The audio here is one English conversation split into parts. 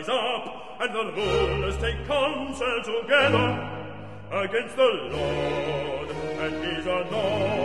rise up, and the rulers take counsel together against the Lord, and his anointed.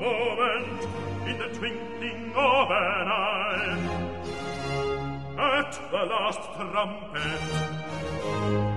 moment, in the twinkling of an eye, at the last trumpet.